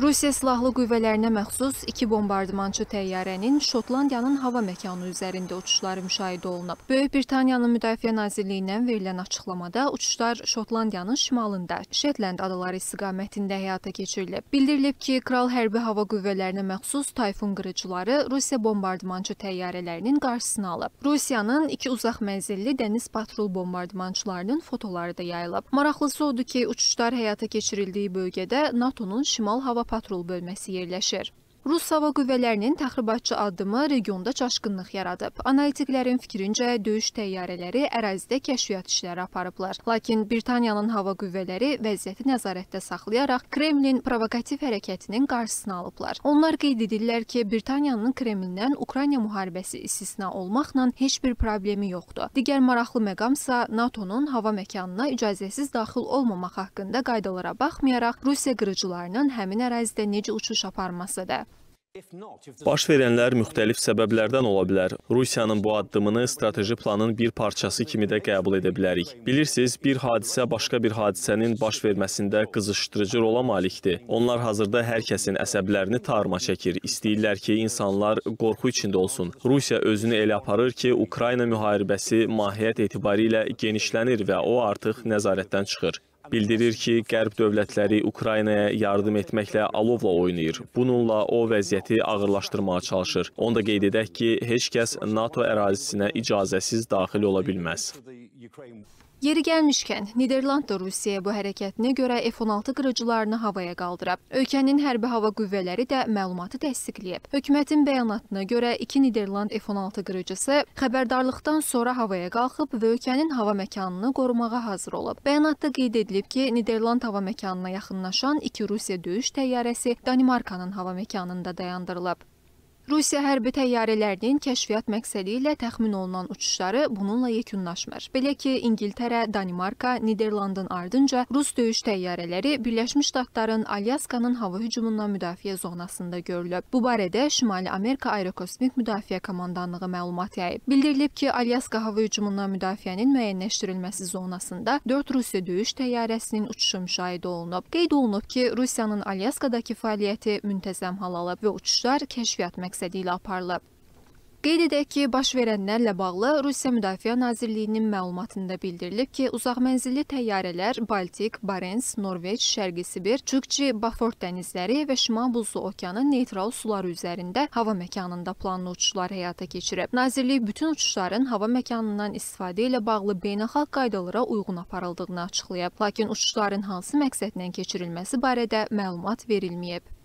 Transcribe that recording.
Rusiya Silahlı Qüvvələrinə məxsus iki bombardmançı təyyarənin Şotlandiyanın hava məkanı üzərində uçuşları müşahidə olunub. Böyük Britaniyanın Müdafiə Nazirliyindən verilən açıqlamada uçuşlar Şotlandiyanın şimalında Shetland adaları istiqamətində həyata keçirilib. Bildirilib ki, Kral Hərbi Hava Qüvvələrinə məxsus Tayfun qırıcıları Rusiya bombardmançı təyyarələrinin qarşısını alıb. Rusiyanın iki uzaq mənzilli dəniz patrul bombardmançılarının fotoları da yayılıb. Maraqlısı odur ki, uçuşlar həyata keçirildiyi bölgədə NATO-nun şimal hava patrul bölməsi yerləşir. Rus hava qüvvələrinin təxribatçı addımı regionda çaşqınlıq yaradıb. Analitiklərin fikrincə döyüş təyyarələri ərazidə kəşfiyyat işləri aparıblar. Lakin Britaniyanın hava qüvvələri vəziyyəti nəzarətdə saxlayaraq Kremlin provokativ hərəkətinin qarşısını alıblar. Onlar qeyd edirlər ki, Britaniyanın Kremldən Ukrayna müharibəsi istisna olmaqla heç bir problemi yoxdur. Digər maraqlı məqamsa NATO-nun hava məkanına icazəsiz daxil olmamaq haqqında qaydalara baxmayaraq Rusiya qırıcılarının həmin ərazidə necə uçuş aparmasıdır. Baş verənlər müxtəlif səbəblərdən ola bilər. Rusiyanın bu addımını strateji planın bir parçası kimi də qəbul edə bilərik. Bilirsiniz, bir hadisə başqa bir hadisənin baş verməsində qızışdırıcı rola malikdir. Onlar hazırda hər kəsin əsəblərini tarıma çəkir. İstəyirlər ki, insanlar qorxu içində olsun. Rusiya özünü elə aparır ki, Ukrayna müharibəsi mahiyyət etibarilə genişlənir və o artıq nəzarətdən çıxır. Bildirir ki, Qərb dövlətləri Ukraynaya yardım etməklə alovla oynayır. Bununla o vəziyyəti ağırlaşdırmağa çalışır. Onu da qeyd edək ki, heç kəs NATO ərazisinə icazəsiz daxil ola bilməz. Yeri gəlmişkən, Niderland da Rusiyaya bu hərəkətinə görə F-16 qırıcılarını havaya qaldırıb. Ölkənin hərbi hava qüvvələri də məlumatı təsdiqləyib. Hökumətin bəyanatına görə iki Niderland F-16 qırıcısı xəbərdarlıqdan sonra havaya qalxıb və ölkənin hava məkanını qorumağa hazır olub. Bəyanatda qeyd edilib ki, Niderland hava məkanına yaxınlaşan iki Rusiya döyüş təyyarəsi Danimarkanın hava məkanında dayandırılıb. Rusiya hərbi təyyarələrinin kəşfiyyat məqsədi ilə təxmin olunan uçuşları bununla yekunlaşmır. Belə ki, İngiltərə, Danimarka, Niderlandın ardınca Rus döyüş təyyarələri Birləşmiş Ştatların Alyaskanın hava hücumundan müdafiə zonasında görülüb. Bu barədə Şimali Amerika Aerokosmik Müdafiə Komandanlığı məlumat yayıb. Bildirilib ki, Alyaska hava hücumundan müdafiənin müəyyənləşdirilməsi zonasında 4 Rusiya döyüş təyyarəsinin uçuşu müşahidə olunub. Qeyd olunub ki, Rusiyanın Alyaskadakı fəaliyyəti müntəzəm hal alıb və uçuşlar kəşfiyyat məqsədi məqsədi ilə aparılıb. Qeyd edək ki, baş verənlərlə bağlı Rusiya Müdafiə Nazirliyinin məlumatında bildirilib ki, uzaq mənzilli təyyarələr Baltik, Barents, Norveç, Şərqi Sibir, Çukçi, Bafort dənizləri və Şimal Buzlu okeanın neytral suları üzərində hava məkanında planlı uçuşlar həyata keçirib. Nazirlik bütün uçuşların hava məkanından istifadə ilə bağlı beynəlxalq qaydalara uyğun aparıldığını açıqlayıb, lakin uçuşların hansı məqsədlə keçirilməsi barədə məlumat verilməyib.